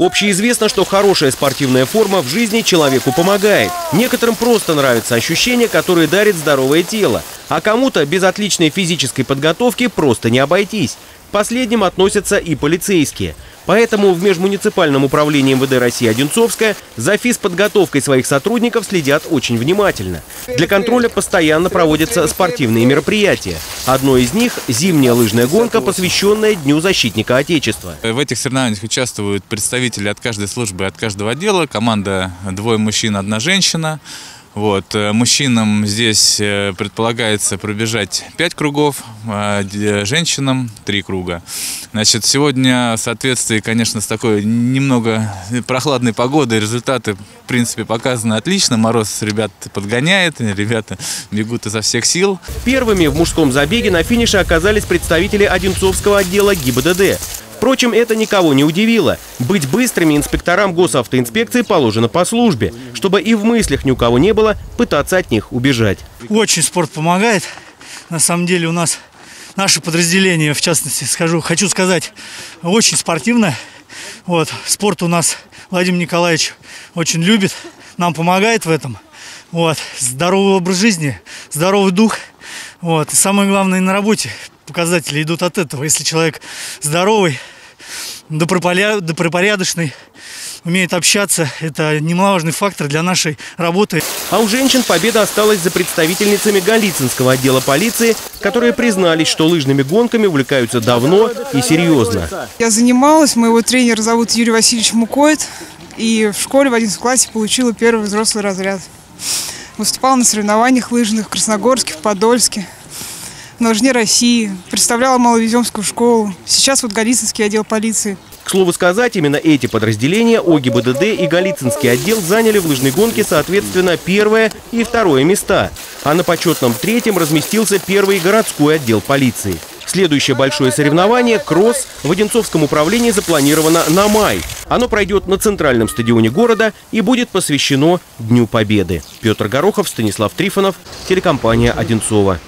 Общеизвестно, что хорошая спортивная форма в жизни человеку помогает. Некоторым просто нравятся ощущения, которые дарит здоровое тело, а кому-то без отличной физической подготовки просто не обойтись. К последним относятся и полицейские – Поэтому в Межмуниципальном управлении МВД России Одинцовская за физподготовкой своих сотрудников следят очень внимательно. Для контроля постоянно проводятся спортивные мероприятия. Одно из них – зимняя лыжная гонка, посвященная Дню защитника Отечества. В этих соревнованиях участвуют представители от каждой службы, от каждого отдела. Команда двое мужчин, одна женщина. Вот. Э, мужчинам здесь э, предполагается пробежать 5 кругов, а женщинам 3 круга. Значит, сегодня в соответствии, конечно, с такой немного прохладной погодой результаты, в принципе, показаны отлично. Мороз ребят подгоняет, ребята бегут изо всех сил. Первыми в мужском забеге на финише оказались представители Одинцовского отдела ГИБДД. Впрочем, это никого не удивило. Быть быстрыми инспекторам госавтоинспекции положено по службе, чтобы и в мыслях ни у кого не было пытаться от них убежать. Очень спорт помогает. На самом деле у нас наше подразделение, в частности, скажу, хочу сказать, очень спортивное. Вот, спорт у нас Владимир Николаевич очень любит, нам помогает в этом. Вот, здоровый образ жизни, здоровый дух. Вот, и самое главное на работе показатели идут от этого. Если человек здоровый, добропорядочный, умеет общаться, это немаловажный фактор для нашей работы. А у женщин победа осталась за представительницами Голицынского отдела полиции, которые признались, что лыжными гонками увлекаются давно и серьезно. Я занималась, моего тренера зовут Юрий Васильевич Мукоид, и в школе в 11 классе получила первый взрослый разряд. Выступала на соревнованиях лыжных в Красногорске, в Подольске на России, представляла Маловеземскую школу. Сейчас вот Голицынский отдел полиции. К слову сказать, именно эти подразделения ОГИБДД и Голицынский отдел заняли в лыжной гонке, соответственно, первое и второе места. А на почетном третьем разместился первый городской отдел полиции. Следующее большое соревнование – кросс в Одинцовском управлении запланировано на май. Оно пройдет на центральном стадионе города и будет посвящено Дню Победы. Петр Горохов, Станислав Трифонов, телекомпания «Одинцова».